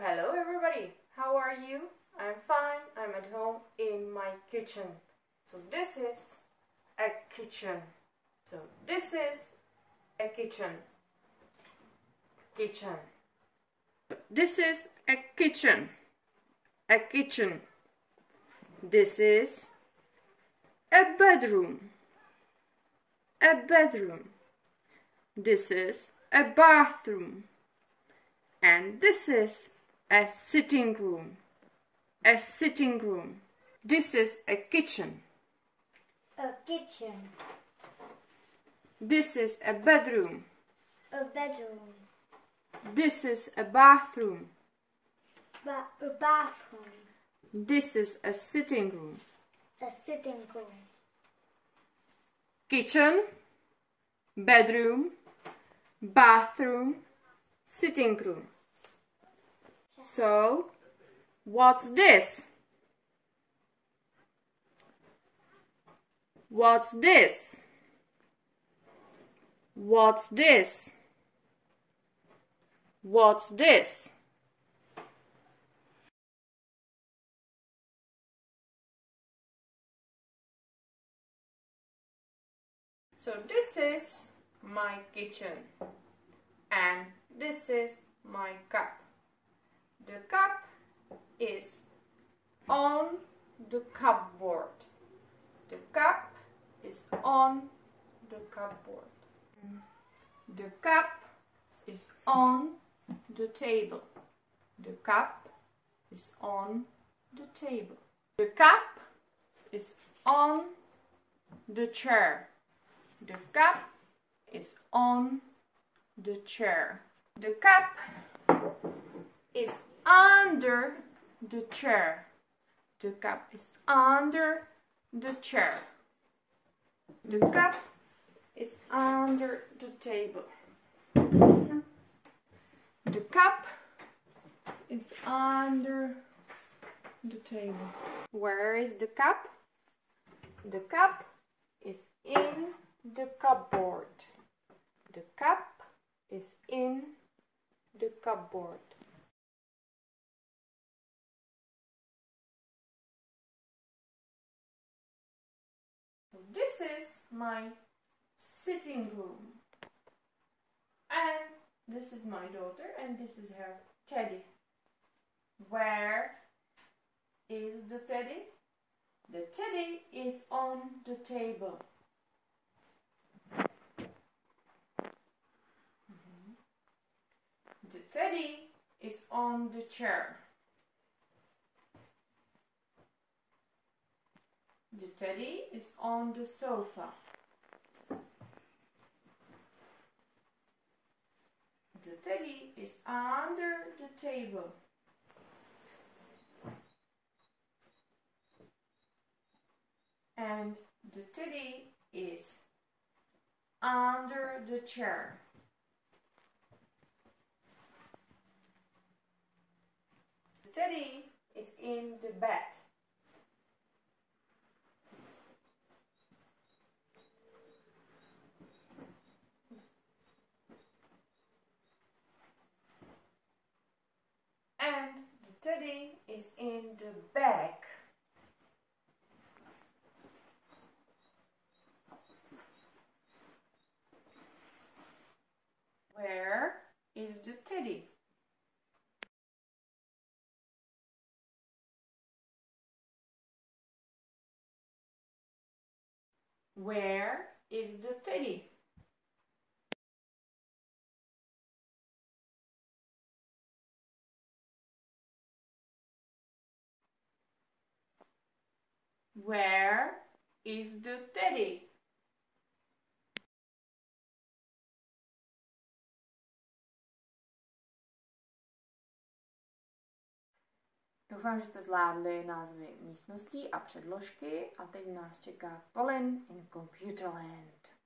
hello everybody. How are you? I'm fine. I'm at home in my kitchen. So this is a kitchen. So this is a kitchen. Kitchen. This is a kitchen. A kitchen. This is a bedroom. A bedroom. This is a bathroom. And this is a sitting room. A sitting room. This is a kitchen. A kitchen. This is a bedroom. A bedroom. This is a bathroom. Ba- a bathroom. This is a sitting room. A sitting room. Kitchen, bedroom, bathroom, sitting room. So, what's this? What's this? What's this? What's this? So this is my kitchen and this is my cup. The cup is on the cupboard. The cup is on the cupboard. The cup is on the table. The cup is on the table. The cup is on the chair. The cup is on the chair. The cup is under the chair. The cup is under the chair. The cup is under the table. The cup is under the table. Where is the cup? The cup is in the cupboard. The cup is in the cupboard. This is my sitting room. And this is my daughter and this is her teddy. Where is the teddy? The teddy is on the table. The teddy is on the chair. The teddy is on the sofa. The teddy is under the table. And the teddy is under the chair. The teddy is in the bed. And teddy is in the back. Where is the teddy? Where is the teddy? Where is the teddy? Doufám, že jste zvládli názvy místností a předložky a teď nás čeká Colin in Computerland.